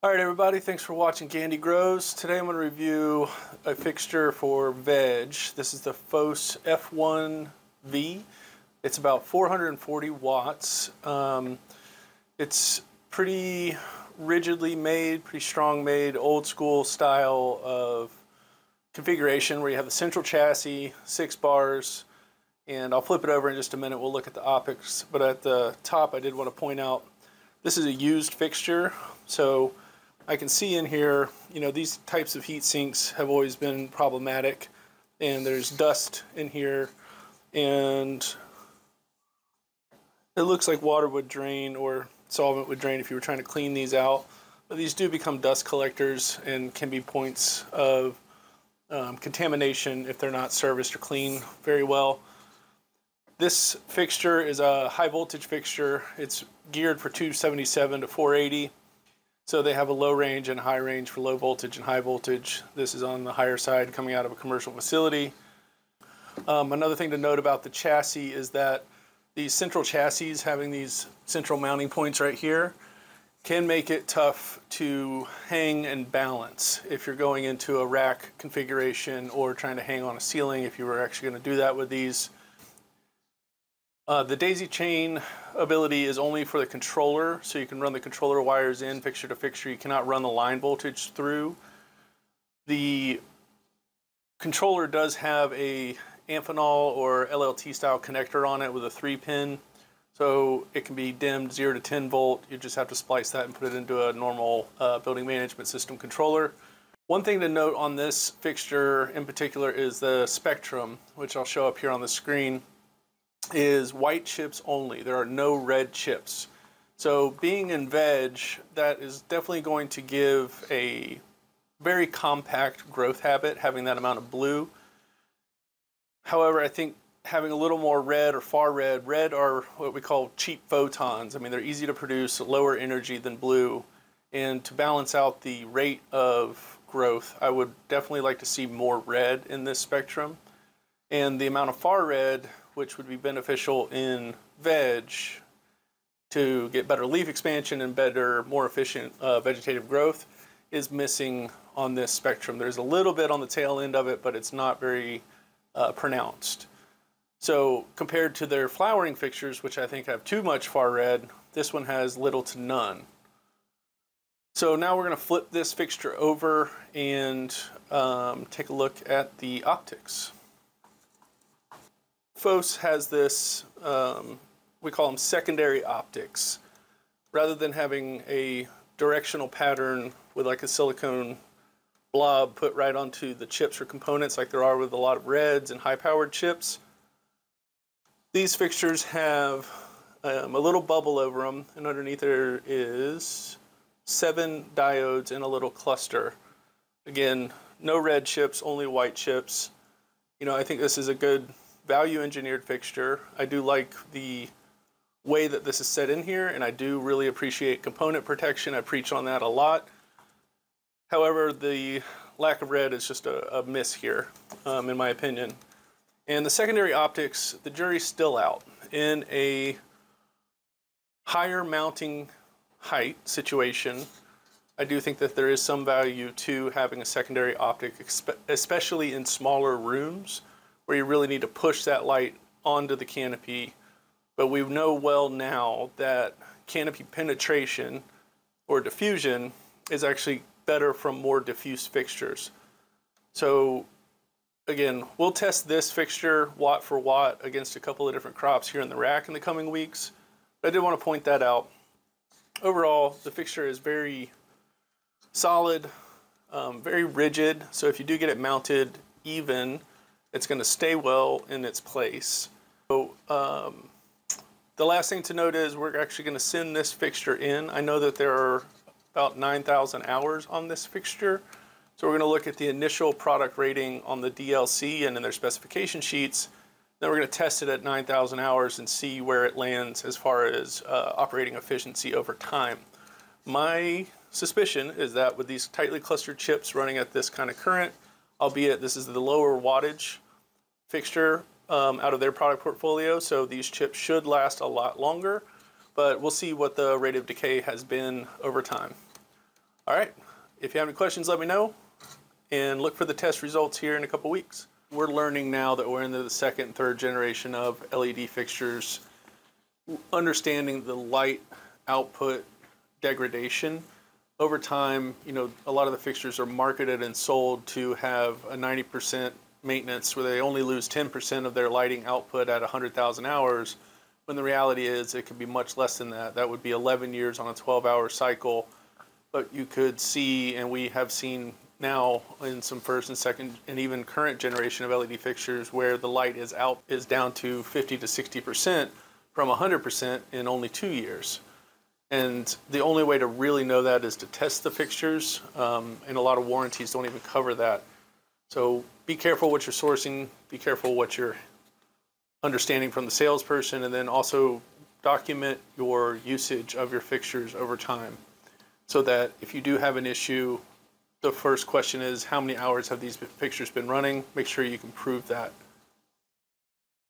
All right, everybody, thanks for watching Gandy Grows. Today I'm going to review a fixture for veg. This is the Fohse F1V. It's about 440 watts. Um, it's pretty rigidly made, pretty strong made, old school style of configuration where you have the central chassis, six bars, and I'll flip it over in just a minute. We'll look at the optics. But at the top, I did want to point out this is a used fixture. So I can see in here, you know, these types of heat sinks have always been problematic and there's dust in here and it looks like water would drain or solvent would drain if you were trying to clean these out. But these do become dust collectors and can be points of um, contamination if they're not serviced or cleaned very well. This fixture is a high voltage fixture. It's geared for 277 to 480. So they have a low range and high range for low voltage and high voltage. This is on the higher side coming out of a commercial facility. Um, another thing to note about the chassis is that these central chassis having these central mounting points right here can make it tough to hang and balance if you're going into a rack configuration or trying to hang on a ceiling if you were actually going to do that with these. Uh, the daisy chain ability is only for the controller, so you can run the controller wires in fixture to fixture. You cannot run the line voltage through. The controller does have a Amphenol or LLT style connector on it with a three pin. So it can be dimmed 0 to 10 volt. You just have to splice that and put it into a normal uh, building management system controller. One thing to note on this fixture in particular is the spectrum, which I'll show up here on the screen is white chips only. There are no red chips. So being in veg, that is definitely going to give a very compact growth habit, having that amount of blue. However, I think having a little more red or far red, red are what we call cheap photons. I mean, they're easy to produce, lower energy than blue. And to balance out the rate of growth, I would definitely like to see more red in this spectrum. And the amount of far red which would be beneficial in veg to get better leaf expansion and better, more efficient uh, vegetative growth is missing on this spectrum. There's a little bit on the tail end of it, but it's not very uh, pronounced. So compared to their flowering fixtures, which I think have too much far red, this one has little to none. So now we're going to flip this fixture over and um, take a look at the optics. Fohse has this, um, we call them secondary optics. Rather than having a directional pattern with like a silicone blob put right onto the chips or components like there are with a lot of reds and high powered chips, these fixtures have um, a little bubble over them and underneath there is seven diodes in a little cluster. Again, no red chips, only white chips. You know, I think this is a good value engineered fixture. I do like the way that this is set in here, and I do really appreciate component protection. I preach on that a lot. However, the lack of red is just a, a miss here, um, in my opinion. And the secondary optics, the jury's still out. In a higher mounting height situation, I do think that there is some value to having a secondary optic, especially in smaller rooms where you really need to push that light onto the canopy. But we know well now that canopy penetration or diffusion is actually better from more diffuse fixtures. So again, we'll test this fixture watt for watt against a couple of different crops here in the rack in the coming weeks. But I did want to point that out. Overall, the fixture is very solid, um, very rigid. So if you do get it mounted even, it's going to stay well in its place. So um, the last thing to note is we're actually going to send this fixture in. I know that there are about 9,000 hours on this fixture. So we're going to look at the initial product rating on the DLC and in their specification sheets. Then we're going to test it at 9,000 hours and see where it lands as far as uh, operating efficiency over time. My suspicion is that with these tightly clustered chips running at this kind of current, albeit this is the lower wattage fixture um, out of their product portfolio, so these chips should last a lot longer, but we'll see what the rate of decay has been over time. All right. If you have any questions, let me know and look for the test results here in a couple weeks. We're learning now that we're into the second and third generation of LED fixtures, understanding the light output degradation. Over time, you know, a lot of the fixtures are marketed and sold to have a 90% maintenance where they only lose 10% of their lighting output at 100,000 hours, when the reality is it could be much less than that. That would be 11 years on a 12 hour cycle. But you could see, and we have seen now in some first and second and even current generation of LED fixtures where the light is out is down to 50 to 60 percent from 100 percent in only two years. And the only way to really know that is to test the fixtures, um, and a lot of warranties don't even cover that. So be careful what you're sourcing, be careful what you're understanding from the salesperson, and then also document your usage of your fixtures over time so that if you do have an issue, the first question is how many hours have these fixtures been running? Make sure you can prove that.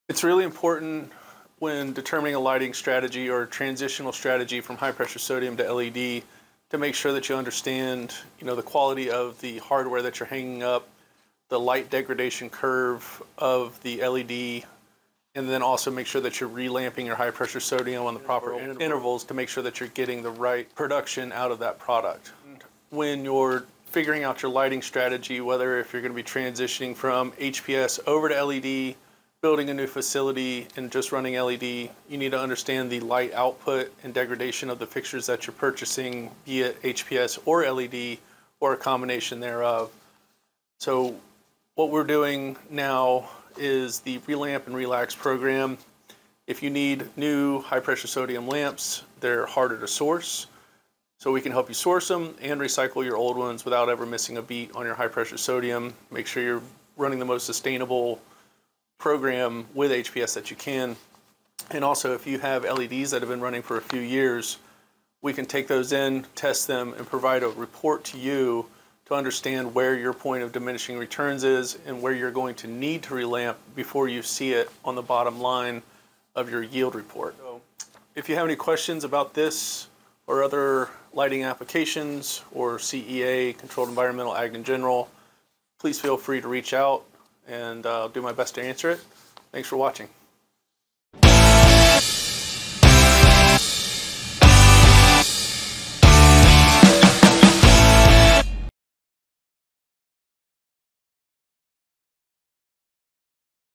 It's really important when determining a lighting strategy or transitional strategy from high pressure sodium to LED to make sure that you understand, you know, the quality of the hardware that you're hanging up, the light degradation curve of the LED, and then also make sure that you're relamping your high pressure sodium on the proper Interval. intervals to make sure that you're getting the right production out of that product. Mm-hmm. When you're figuring out your lighting strategy, whether if you're going to be transitioning from HPS over to LED, building a new facility and just running LED, you need to understand the light output and degradation of the fixtures that you're purchasing, be it HPS or LED or a combination thereof. So what we're doing now is the Relamp and Relax program. If you need new high pressure sodium lamps, they're harder to source. So we can help you source them and recycle your old ones without ever missing a beat on your high pressure sodium. Make sure you're running the most sustainable program with HPS that you can. And also, if you have LEDs that have been running for a few years, we can take those in, test them, and provide a report to you to understand where your point of diminishing returns is and where you're going to need to relamp before you see it on the bottom line of your yield report. So if you have any questions about this or other lighting applications or CEA, controlled environmental ag in general, please feel free to reach out and uh, I'll do my best to answer it. Thanks for watching.